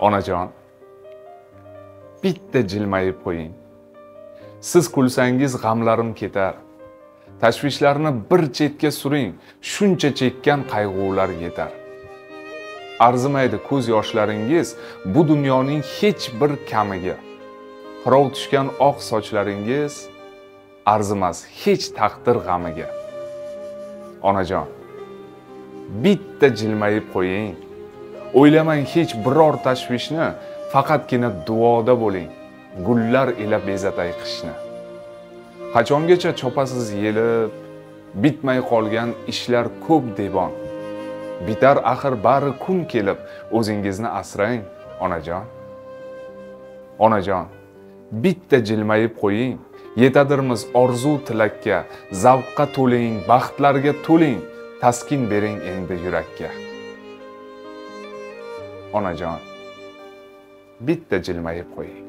onajon bitta jilmayib qo'ying. Siz kulsangiz g'amlarim ketar. Tashvishlarni bir chetga suring shuncha chekkan qayg'ular yetar. Arzimaydi ko'z yoshlaringiz bu dunyoning hech bir kamiga. Qirov tushgan oq sochlaringiz arzimas hech taqdir g'amiga. Onajon bitta jilmayib qo'ying. O'ylamang hech biror tashvishni faqatgina duoda bo'ling. Gullar ila bezatay qishni. Qachongacha chopasiz yelib bitmay qolgan ishlar ko'p devon. Bitar axir bari kun kelib o'zingizni asrang onajon. Onajon bitta jilmayib qo'ying. Yetadirmiz orzu tilakka zavqqa to'ling baxtlarga to'ling. Taskin bering endi yurakka. Onajon bitta jilmayib qo'ying